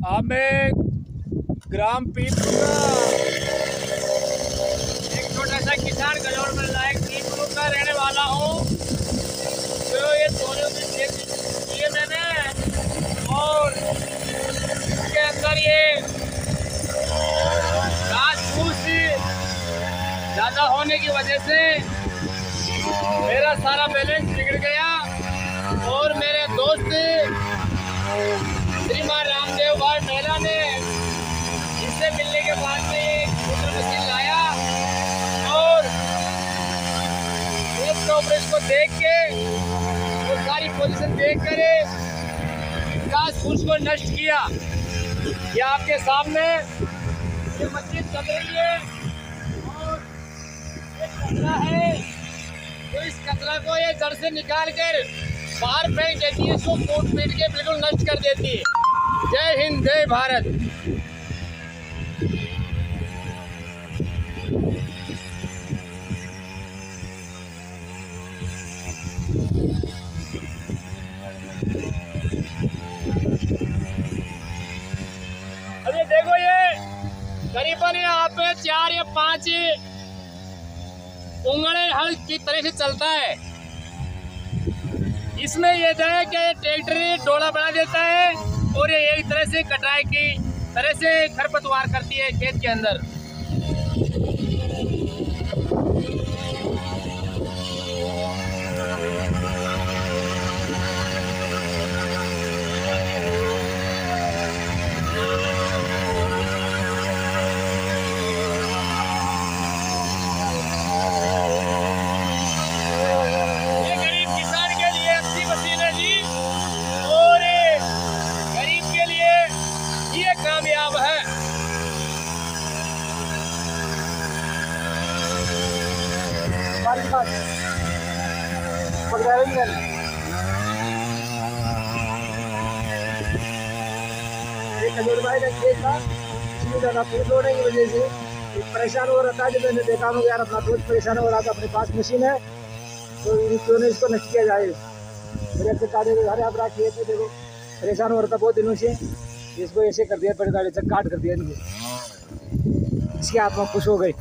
मैं ग्राम पीपलू एक छोटा सा किसान गजौर में लायक पीपलू का रहने वाला हूँ। जो ये दोनों दिन देख किए मैंने, और इसके अंदर ये घास फूस ज़्यादा होने की वजह से मेरा सारा बैलेंस बिगड़ गया, और मेरे दोस्त श्रीमान ने इससे मिलने के बाद में मोटर मशीन लाया और एक को देख के वो सारी पोजीशन देख कर को नष्ट किया। ये आपके सामने ये मशीन चल रही है और ये कचरा है। तो इस कचरा को ये जड़ से निकाल कर बाहर फेंक देती है, इसको कूट पीट के बिल्कुल नष्ट कर देती है। जय हिंद, जय भारत। ये देखो ये करीबन यहाँ पे चार या पाँच उंगड़े हल की तरह से चलता है। इसमें यह है कि ट्रैक्टर डोला बना देता है और ये एक तरह से कटाई की तरह से खरपतवार करती है खेत के अंदर। था परेशान हो रहा था मैंने देखा हूँ यार अपना दोस्त परेशान हो रहा था अपने पास मशीन है तो क्यों इसको नष्ट किया जाए मेरे अच्छे काटे अपना खेत है देखो परेशान हो रहा था बहुत दिनों से इसको ऐसे कर दिया पड़े से काट कर दिया इनको इसकी आत्मा खुश हो गई